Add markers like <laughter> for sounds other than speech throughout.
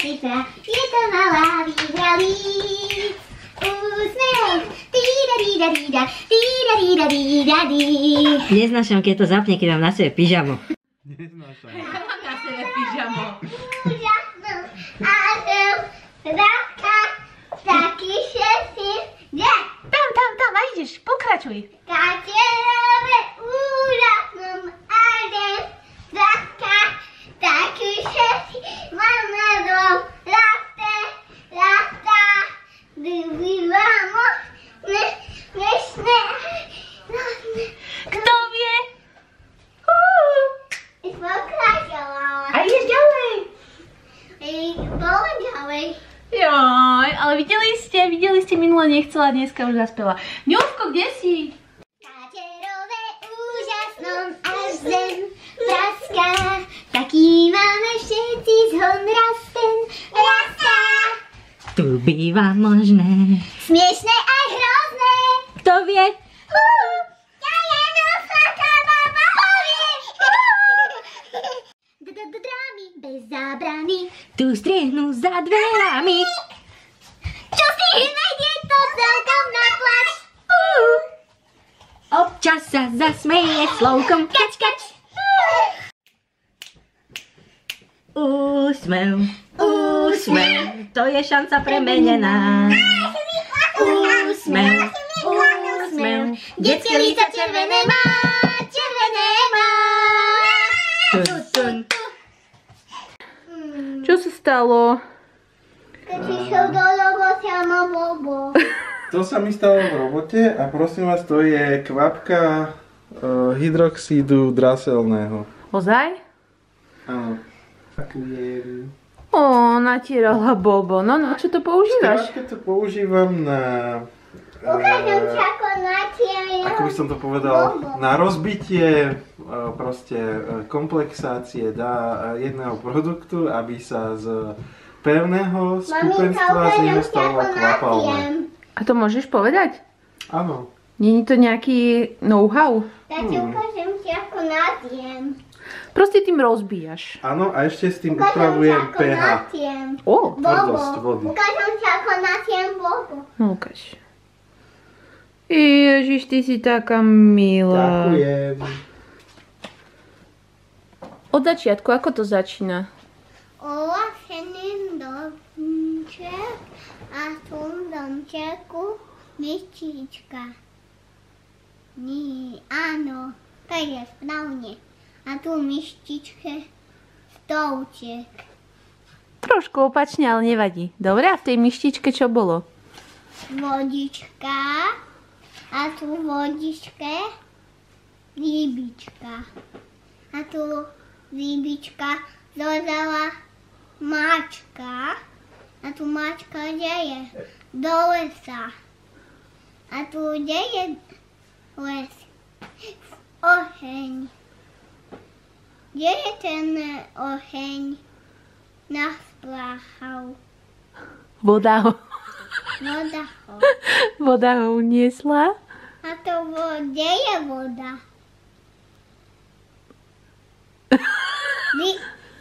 Zajtra je to malá výhra líc. Úsmev, tída, dída, dída, tída, dída, dída, dí. Neznášam, keď to zapne, keď mám na sebe pyžamo. Neznášam. <laughs> Mám na sebe pyžamo. Úžasnú a som raka, taký všetci, kde? Tam, tam, tam, a ideš, pokračuj. Katerove úžasnom adem, raka, taký všetci, máme dom, rafte, rafta, vyvívamo, ne, nešne, nešne. Kto vie? Pokračovala. A ideš ďalej. Bolo ďalej. Joj, ale videli ste, videli ste minule nechcela, dneska už zaspela. Ňovko, kde si? Katerové úžasnom až zem praská, taký máme všetci zhon rasten, rastá. Tu býva možné. Smiešné aj hrozné. Kto vie? Ja. Drámy bez zábrany. Tu striehnú za dverami. Čo si je to celkom na plač. Občas sa zasmeje slovkom kač kač. Úsmev, úsmev, to je šanca premenená. Úsmev, úsmev, Detské líca červené má, červené má. tun, tun. Čo sa stalo? Keď išiel do roboty a má bobo. To sa mi stalo v robote a prosím vás, to je kvapka uh, hydroxídu draselného. Ozaj? Áno. Ďakujem. Ó, natierala Bobo. No, no, čo to používaš? Skrátka to používam na... Ukážem ti ako natieram. ako by som to povedal, na rozbitie eh, proste komplexácie dá jedného produktu, aby sa z pevného skupenstva z neho stalo kvapalné. A to môžeš povedať? Áno. Není to nejaký know-how? Ja ti ukážem ti ako natiem. Proste tým rozbíjaš. Áno, a ešte s tým Ukážem ti upravujem pH. natiem. Ó, Tvrdosť vody. Ukážem ti ako natiem bobo. no ukáž. Ježiš, ty si taká milá. Ďakujem. Od začiatku, ako to začína? Olasený domček a v tom domčeku myštička. Nie, áno, to je správne. A tu myštičke stolček. Trošku opačne, ale nevadí. Dobre, a v tej myštičke čo bolo? Vodička a tu vodičke rybička. A tu rybička dodala mačka. A tu mačka kde je? Do lesa. A tu kde je les? Oheň. Kde je ten oheň? Naspláchal. Voda ho, Voda ho. <laughs> voda ho uniesla. A to kde je voda? <laughs> Vy,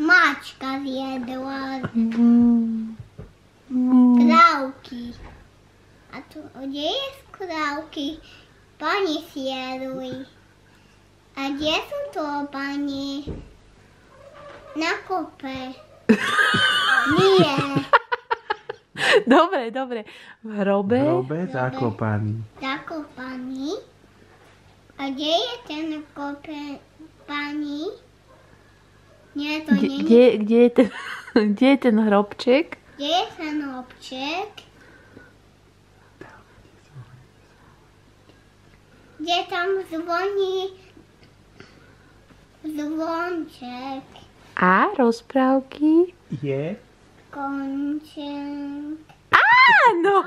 mačka zjedla. Mm. krávky. A tu kde je z krávky? Pani sieruj. A kde sú to pani? Na kope. Nie. <laughs> Dobre, dobre. V hrobe? Hrobe zakopaný. Zakopaný. A kde je ten kope pani? Nie, to Kde, nie kde, kde, je ten, <laughs> kde je ten hrobček? Kde je ten obček? Kde tam zvoní zvonček? A rozprávky? Je? Konček. Áno!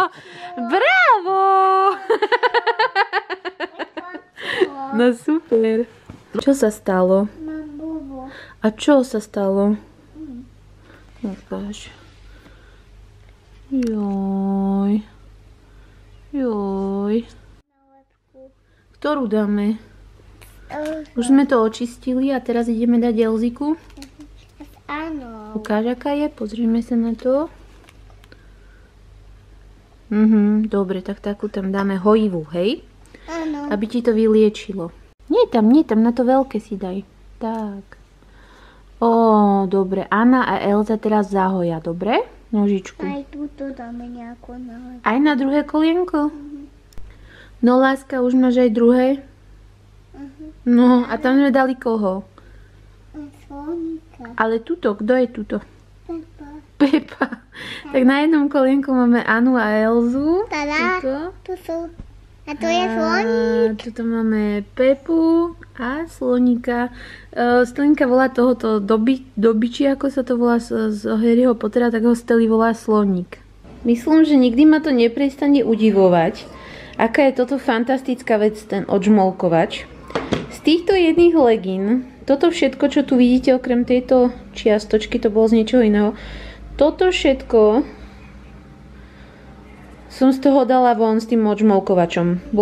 <laughs> Bravo! No super. Čo sa stalo? A čo sa stalo? Ukáž. Joj. Joj. Ktorú dáme? Už sme to očistili a teraz ideme dať Elziku. Áno. Ukáž, aká je, pozrieme sa na to. Mhm, dobre, tak takú tam dáme hojivú, hej? Áno. Aby ti to vyliečilo. Nie tam, nie tam, na to veľké si daj. Tak. Ó, dobre. Anna a Elza teraz zahoja, dobre? Nožičku. Aj túto dáme nejako na... Aj na druhé kolienko? No láska, už máš aj druhé? No, a tam sme dali koho? Sonika. Ale tuto, kto je tuto? Pepa. Pepa. Tak na jednom kolienku máme Anu a Elzu. Tada. Tuto. Tu sú... A to je sloník. A tuto máme Pepu a Slonika. E, Slonika volá tohoto doby, dobyči, ako sa to volá z, z Harryho Pottera, tak ho Steli volá Sloník. Myslím, že nikdy ma to neprestane udivovať, aká je toto fantastická vec, ten odžmolkovač. Z týchto jedných legín, toto všetko, čo tu vidíte, okrem tejto čiastočky, to bolo z niečoho iného, toto všetko som z toho dala von s tým odžmolkovačom.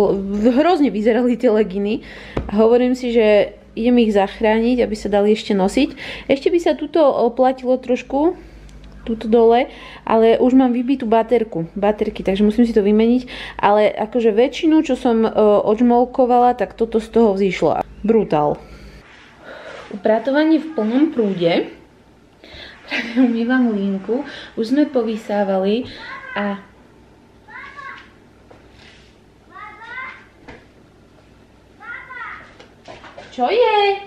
Hrozne vyzerali tie leginy a hovorím si, že idem ich zachrániť, aby sa dali ešte nosiť. Ešte by sa tuto oplatilo trošku, tuto dole, ale už mám vybitú baterku, baterky, takže musím si to vymeniť. Ale akože väčšinu, čo som uh, odžmolkovala, tak toto z toho vzýšlo. Brutál. Upratovanie v plnom prúde. Práve umývam línku. Už sme povysávali a Čo je?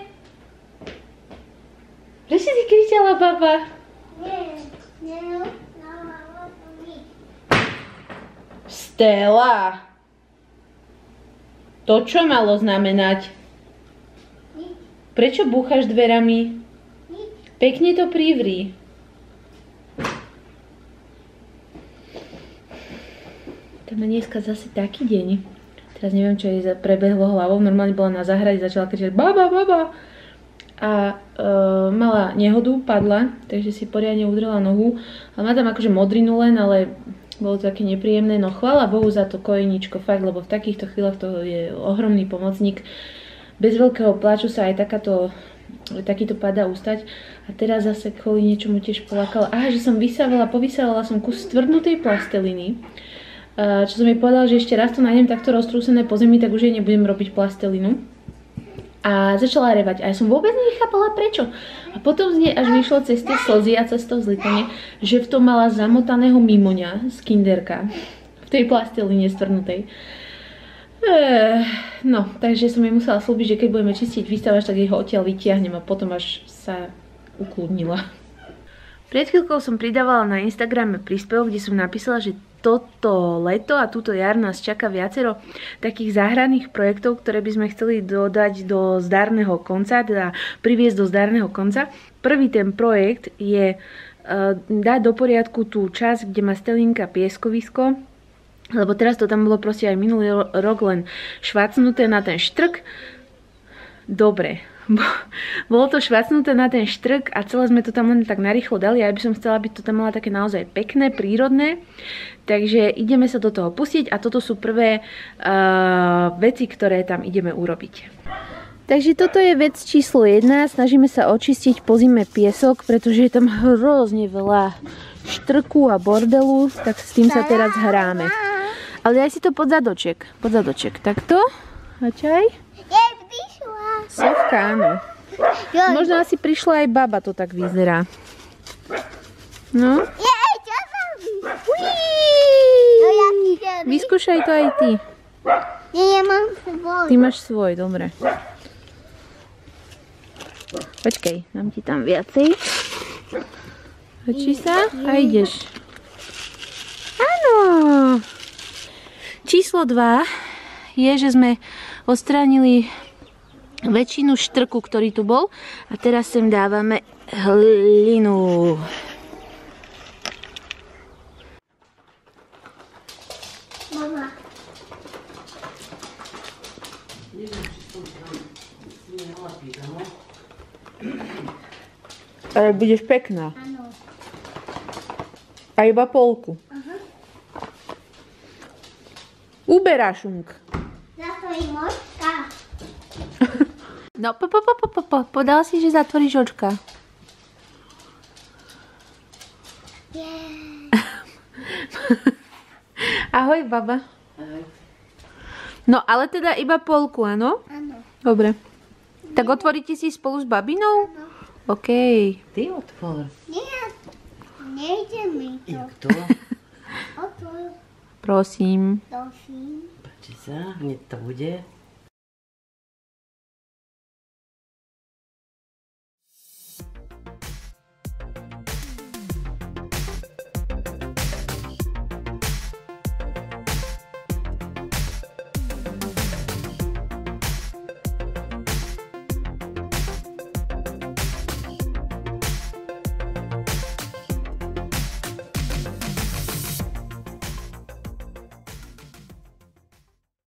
Prečo si kričala, baba? Nie, nie, no, no, no, nič. Stella. To čo malo znamenať? Prečo búchaš dverami? Pekne to privri. To má dneska zase taký deň. Teraz neviem, čo jej prebehlo hlavou. Normálne bola na záhrade, začala kričať baba, baba. A e, mala nehodu, padla, takže si poriadne udrela nohu. A má tam akože modrinu len, ale bolo to také nepríjemné. No chvála Bohu za to kojeničko, fakt, lebo v takýchto chvíľach to je ohromný pomocník. Bez veľkého pláču sa aj takáto takýto padá ustať. A teraz zase kvôli niečomu tiež polakala. Aha, že som vysávala, povysávala som kus stvrdnutej plasteliny. Čo som jej povedala, že ešte raz to nájdem takto roztrúsené po zemi, tak už jej nebudem robiť plastelinu. A začala revať. A ja som vôbec nechápala prečo. A potom z nej až vyšlo cez tie slzy a cez to zlytanie, že v tom mala zamotaného mimoňa z kinderka. V tej plasteline stvrnutej. Eh, no, takže som jej musela slúbiť, že keď budeme čistiť výstavač, tak jej ho odtiaľ vytiahnem a potom až sa ukludnila. Pred chvíľkou som pridávala na Instagrame príspevok, kde som napísala, že toto leto a túto jar nás čaká viacero takých záhradných projektov, ktoré by sme chceli dodať do zdarného konca, teda priviesť do zdarného konca. Prvý ten projekt je uh, dať do poriadku tú časť, kde má Stelinka pieskovisko, lebo teraz to tam bolo proste aj minulý ro- rok len švacnuté na ten štrk. Dobre, <laughs> bolo to švacnuté na ten štrk a celé sme to tam len tak narýchlo dali a ja by som chcela, aby to tam mala také naozaj pekné, prírodné. Takže ideme sa do toho pustiť a toto sú prvé uh, veci, ktoré tam ideme urobiť. Takže toto je vec číslo 1. Snažíme sa očistiť po zime piesok, pretože je tam hrozne veľa štrku a bordelu, tak s tým sa teraz hráme. Ale daj si to pod zadoček. Pod zadoček. Takto. A čaj? Je prišla. Sovka, áno. Jo, Možno asi prišla aj baba, to tak vyzerá. No, je, čo robí? No vyskúšaj to aj ty. Nie, ja mám svoj. Ty máš svoj, dobre. Počkej, dám ti tam viacej. Hočí sa a ideš. Áno. Číslo 2 je, že sme odstránili väčšinu štrku, ktorý tu bol a teraz sem dávame hlinu. Mama. Ale budeš pekná. Áno. A iba polku. Uberašunk. Zatvorí močka. No, po, po, po, po, po, po. Podal si, že zatvoríš očka. Yeah. <laughs> Ahoj, baba. No, ale teda iba polku, áno? Áno. Dobre. Tak otvoríte si spolu s babinou? OK. Ty otvor. Nie, nejde mi to. Jak to? Otvor, Prosím. prosím. Páči sa, hneď to bude.